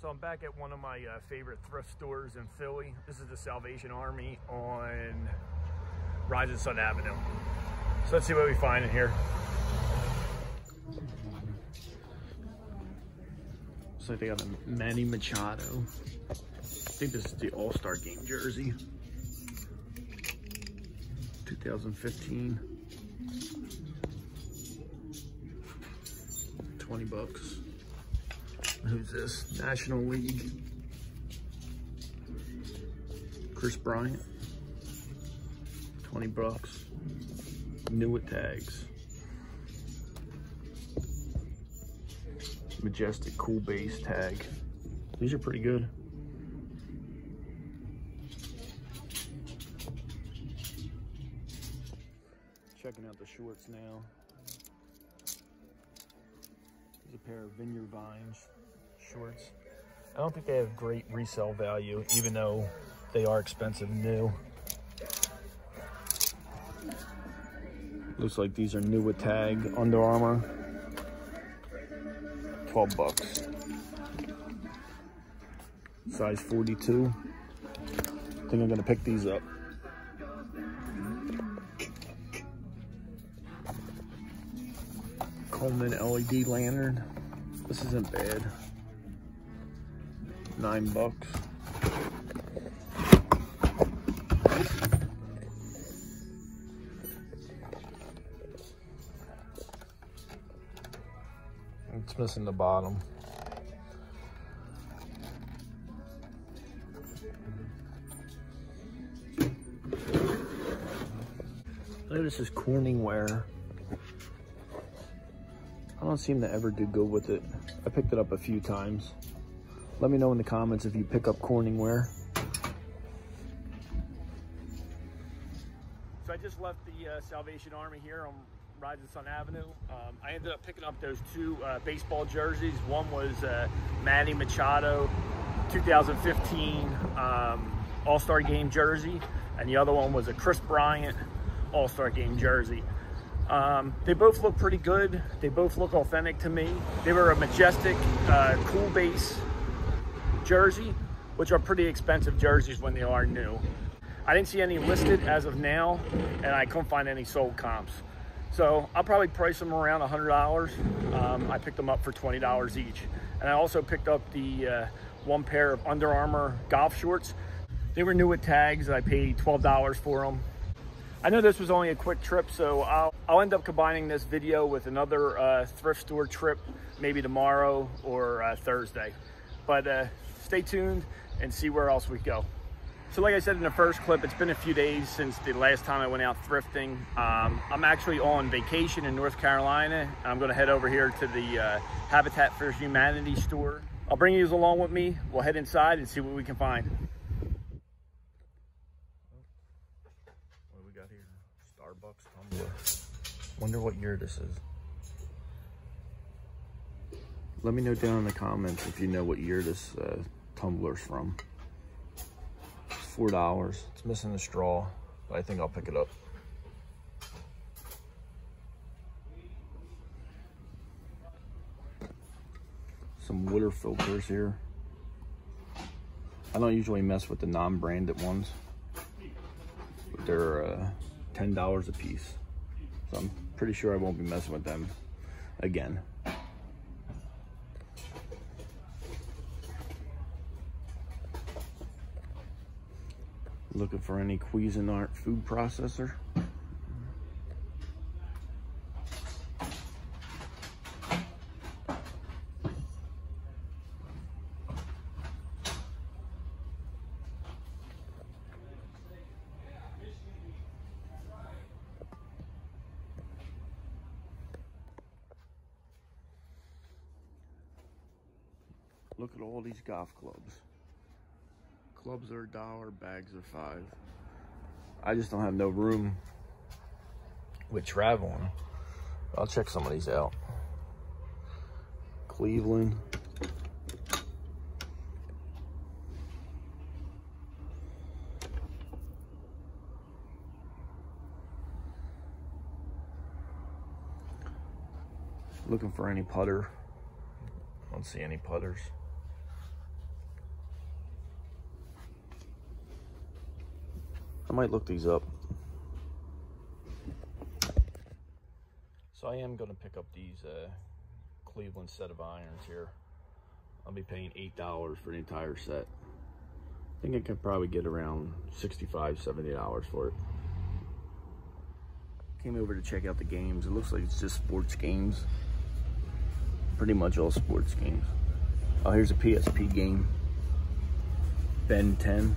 So I'm back at one of my uh, favorite thrift stores in Philly. This is the Salvation Army on Rising Sun Avenue. So let's see what we find in here. Looks like they got a Manny Machado. I think this is the All-Star Game jersey. 2015. 20 bucks. Who's this? National League. Kris Bryant. 20 bucks. New at tags. Majestic cool base tag. These are pretty good. Checking out the shorts now. There's a pair of Vineyard Vines shorts. I don't think they have great resale value, even though they are expensive new. Looks like these are new with tag Under Armour. 12 bucks. Size 42. I think I'm gonna pick these up. Coleman LED lantern. This isn't bad. Nine bucks. It's missing the bottom. Look, this is Corningware. I don't seem to ever do good with it. I picked it up a few times. Let me know in the comments if you pick up Corningware. So I just left the uh, Salvation Army here on Rising Sun Avenue. Um, I ended up picking up those two uh, baseball jerseys. One was uh, Manny Machado 2015 um, All-Star Game jersey, and the other one was a Kris Bryant All-Star Game jersey. Um, they both look pretty good. They both look authentic to me. They were a majestic, uh, cool base jersey, which are pretty expensive jerseys when they are new. I didn't see any listed as of now, and I couldn't find any sold comps. So I'll probably price them around $100. Um, I picked them up for $20 each. And I also picked up the uh, one pair of Under Armour golf shorts. They were new with tags. I paid $12 for them. I know this was only a quick trip, so I'll, I'll end up combining this video with another uh, thrift store trip, maybe tomorrow or uh, Thursday. But uh, stay tuned and see where else we go. So like I said in the first clip, it's been a few days since the last time I went out thrifting. Um, I'm actually on vacation in North Carolina. I'm gonna head over here to the uh, Habitat for Humanity store. I'll bring you along with me. We'll head inside and see what we can find. What do we got here? Starbucks tumbler. Wonder what year this is. Let me know down in the comments if you know what year this uh, tumbler's from. Four dollars. It's missing the straw, but I think I'll pick it up. Some water filters here. I don't usually mess with the non-branded ones. But they're uh, $10 a piece. So I'm pretty sure I won't be messing with them again. Looking for any Cuisinart food processor. Look at all these golf clubs. Clubs are a dollar, bags are five. I just don't have no room with traveling. I'll check some of these out. Cleveland. Looking for any putter. Don't see any putters. I might look these up. So I am going to pick up these uh, Cleveland set of irons here. I'll be paying $8 for the entire set. I think I could probably get around $65, $70 for it. Came over to check out the games. It looks like it's just sports games. Pretty much all sports games. Oh, here's a PSP game. Ben 10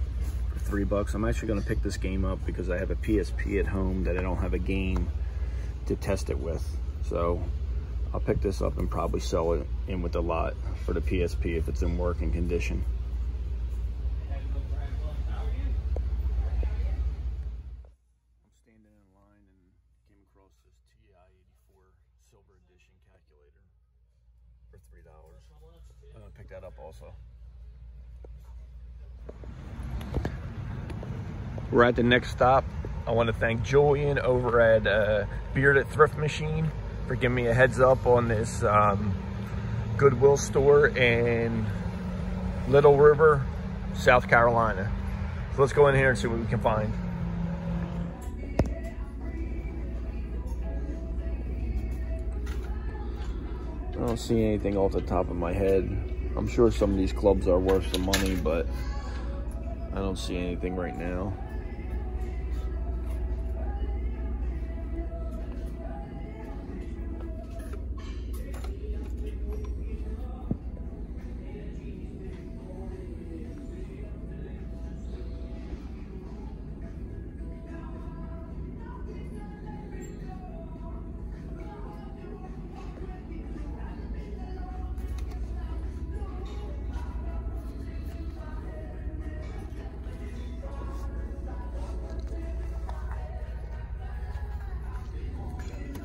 for three bucks. I'm actually gonna pick this game up because I have a PSP at home that I don't have a game to test it with. So I'll pick this up and probably sell it in with a lot for the PSP if it's in working condition. I'm standing in line and came across this TI-84 Silver Edition calculator for $3. I'm gonna pick that up also. We're at the next stop. I want to thank Julian over at uh, Bearded Thrift Machine for giving me a heads up on this um, Goodwill store in Little River, South Carolina. So let's go in here and see what we can find. I don't see anything off the top of my head. I'm sure some of these clubs are worth some money, but I don't see anything right now.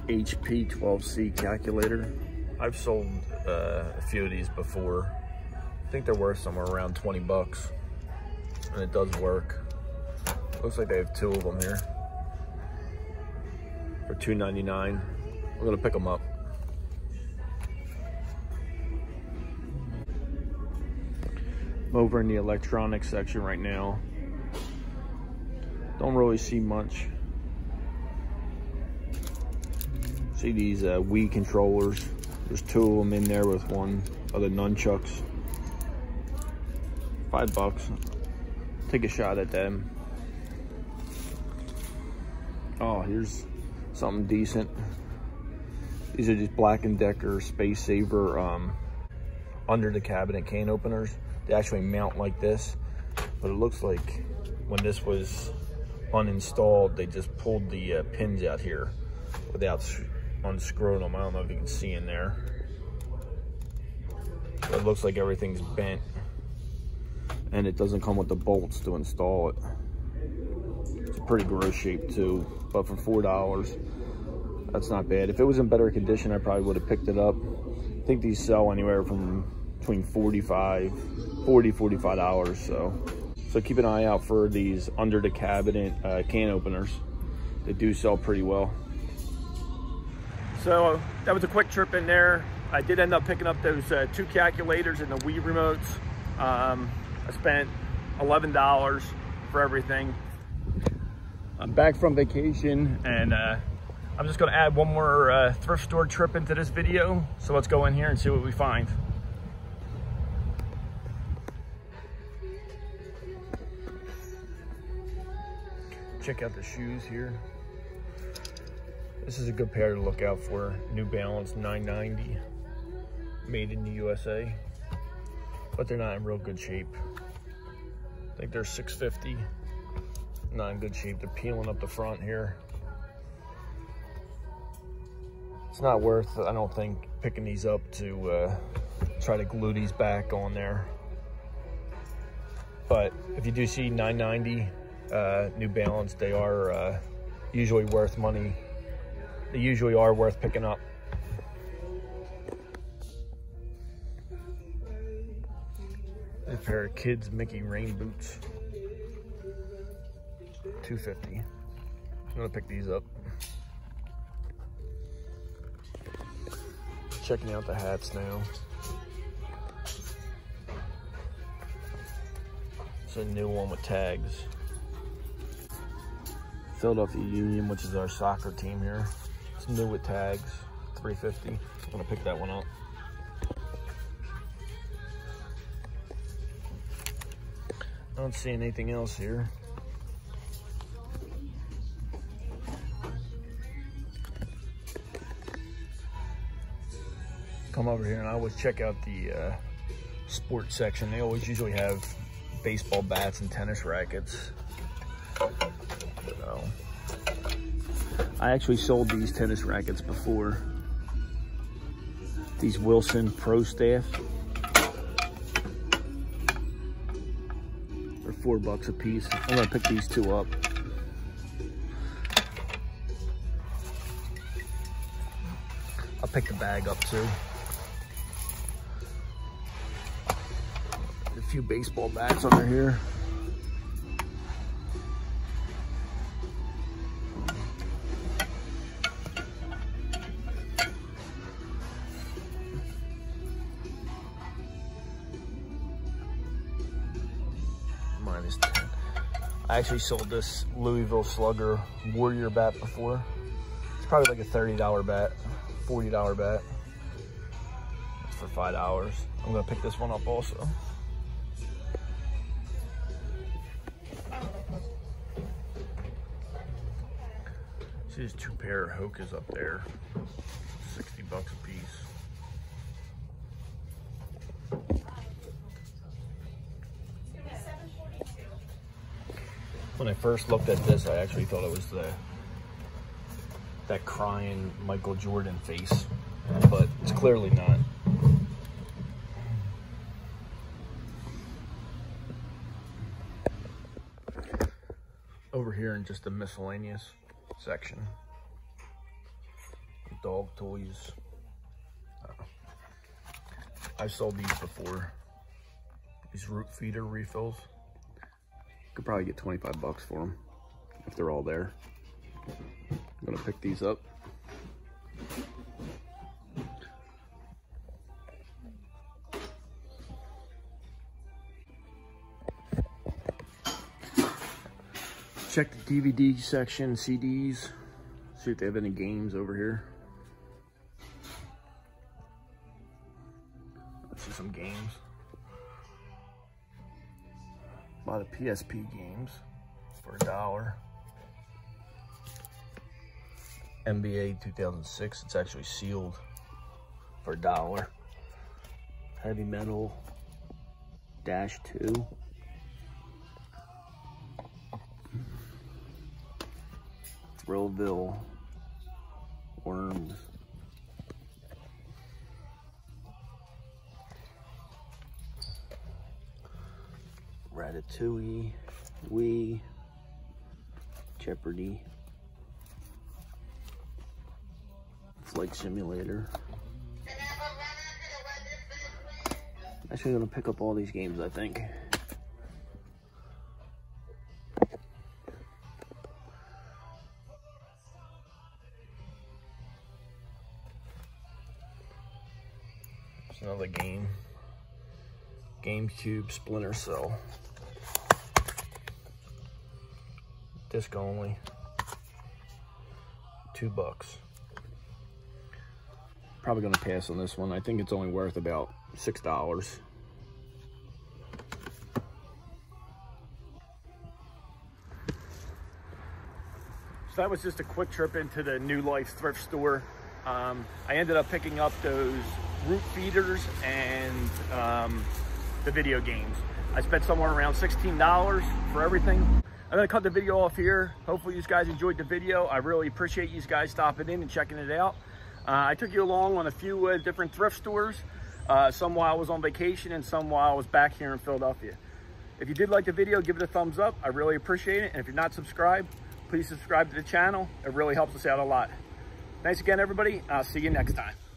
HP 12C calculator. I've sold uh, a few of these before. I think they're worth somewhere around 20 bucks. And it does work. Looks like they have two of them here. For $2.99. We're gonna pick them up. I'm over in the electronics section right now. Don't really see much. See these uh, Wii controllers. There's two of them in there with one of the nunchucks. Five bucks. Take a shot at them. Oh, here's something decent. These are just Black & Decker Space Saver um, under the cabinet can openers. They actually mount like this, but it looks like when this was uninstalled, they just pulled the uh, pins out here without unscrewing them. I don't know if you can see in there. It looks like everything's bent and it doesn't come with the bolts to install it. It's a pretty gross shape too, but for $4, that's not bad. If it was in better condition, I probably would have picked it up. I think these sell anywhere from between 45, 40, 45 dollars. So, so keep an eye out for these under the cabinet uh, can openers. They do sell pretty well. So that was a quick trip in there. I did end up picking up those uh, two calculators and the Wii remotes. Um, I spent $11 for everything. I'm back from vacation and uh, I'm just gonna add one more uh, thrift store trip into this video. So let's go in here and see what we find. Check out the shoes here. This is a good pair to look out for. New Balance 990, made in the USA, but they're not in real good shape. I think they're 650, not in good shape. They're peeling up the front here. It's not worth, I don't think, picking these up to uh, try to glue these back on there. But if you do see 990 uh, New Balance, they are uh, usually worth money they usually are worth picking up. A pair of kids Mickey rain boots. 250. I'm gonna pick these up. Checking out the hats now. It's a new one with tags. Philadelphia Union, which is our soccer team here. New with tags, 350. I'm gonna pick that one up. I don't see anything else here. Come over here and I always check out the uh, sports section. They always usually have baseball bats and tennis rackets. I actually sold these tennis rackets before. These Wilson Pro Staff. They're four bucks a piece. I'm gonna pick these two up. I'll pick the bag up too. A few baseball bats under here. Minus 10. I actually sold this Louisville Slugger Warrior bat before. It's probably like a $30 bat, $40 bat. For $5. I'm gonna pick this one up also. See there's two pair of Hokas up there. 60 bucks a piece. When I first looked at this, I actually thought it was the that crying Michael Jordan face, but it's clearly not. Over here in just the miscellaneous section, dog toys. Uh, I've sold these before. These root feeder refills. Could probably get 25 bucks for them if they're all there. I'm gonna pick these up. Check the DVD section, CDs, see if they have any games over here. Let's see some games. A lot of PSP games for a dollar. NBA 2006, it's actually sealed for a dollar. Heavy Metal Dash 2. Thrillville Worms. Ratatouille, Wii, Jeopardy, Flight Simulator. Actually gonna pick up all these games, I think. There's another game. GameCube Splinter Cell. Disc only. Two bucks. Probably gonna pass on this one. I think it's only worth about six dollars. So that was just a quick trip into the New Life thrift store. Um, I ended up picking up those root feeders and um, the video games. I spent somewhere around $16 for everything. I'm gonna cut the video off here. Hopefully you guys enjoyed the video. I really appreciate you guys stopping in and checking it out. Uh, I took you along on a few uh, different thrift stores, uh, some while I was on vacation and some while I was back here in Philadelphia. If you did like the video, give it a thumbs up. I really appreciate it. And if you're not subscribed, please subscribe to the channel. It really helps us out a lot. Thanks again, everybody. I'll see you next time.